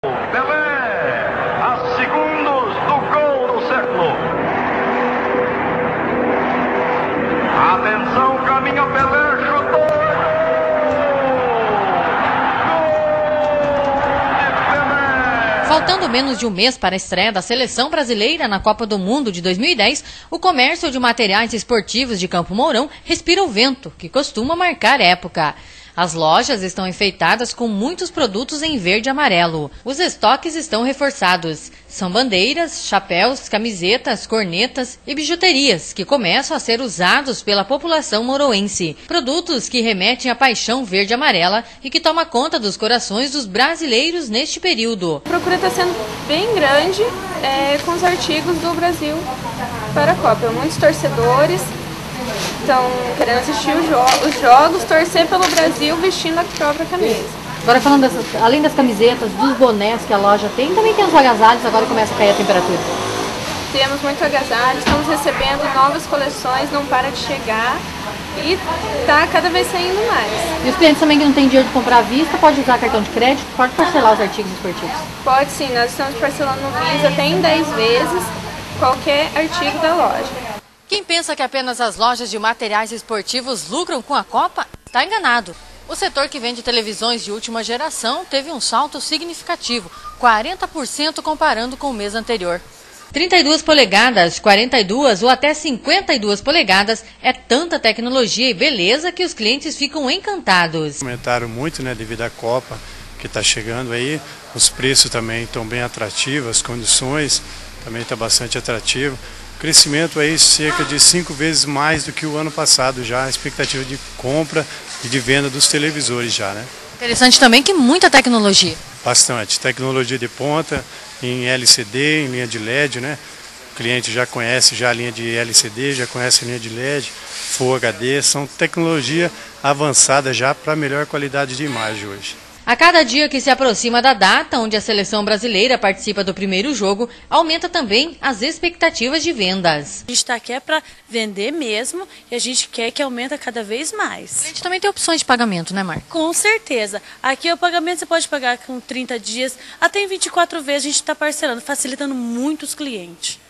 Pelé, a segundos do gol do século. Atenção, caminha Pelé, chutou. Faltando menos de um mês para a estreia da seleção brasileira na Copa do Mundo de 2010, o comércio de materiais esportivos de Campo Mourão respira o vento, que costuma marcar época. As lojas estão enfeitadas com muitos produtos em verde e amarelo. Os estoques estão reforçados. São bandeiras, chapéus, camisetas, cornetas e bijuterias que começam a ser usados pela população moroense. Produtos que remetem à paixão verde e amarela e que toma conta dos corações dos brasileiros neste período. A procura está sendo bem grande é, com os artigos do Brasil para a Copa. Muitos torcedores estão querendo assistir os, jo os, jogos, torcer pelo Brasil vestindo a própria camisa. Agora falando dessas, além das camisetas, dos bonés que a loja tem, também tem os agasalhos, agora começa a cair a temperatura. Temos muito agasalho, estamos recebendo novas coleções, não para de chegar e está cada vez saindo mais. E os clientes também que não têm dinheiro de comprar à vista, pode usar cartão de crédito, pode parcelar os artigos esportivos? Pode sim, nós estamos parcelando no Visa até em 10 vezes qualquer artigo da loja. Quem pensa que apenas as lojas de materiais esportivos lucram com a Copa está enganado. O setor que vende televisões de última geração teve um salto significativo, 40% comparando com o mês anterior. 32 polegadas, 42 ou até 52 polegadas é tanta tecnologia e beleza que os clientes ficam encantados. Aumentaram muito, né, devido à Copa que está chegando aí. Os preços também estão bem atrativos, as condições também estão tá bastante atrativo crescimento aí cerca de cinco vezes mais do que o ano passado já, a expectativa de compra e de venda dos televisores já, né? Interessante também que muita tecnologia. Bastante, tecnologia de ponta, em LCD, em linha de LED, né? O cliente já conhece já a linha de LCD, já conhece a linha de LED, Full HD, são tecnologia avançada já para melhor qualidade de imagem hoje. A cada dia que se aproxima da data onde a seleção brasileira participa do primeiro jogo, aumenta também as expectativas de vendas. A gente está aqui é para vender mesmo e a gente quer que aumente cada vez mais. A gente também tem opções de pagamento, né, Marco? Com certeza. Aqui o pagamento você pode pagar com 30 dias, até em 24 vezes a gente está parcelando, facilitando muito os clientes.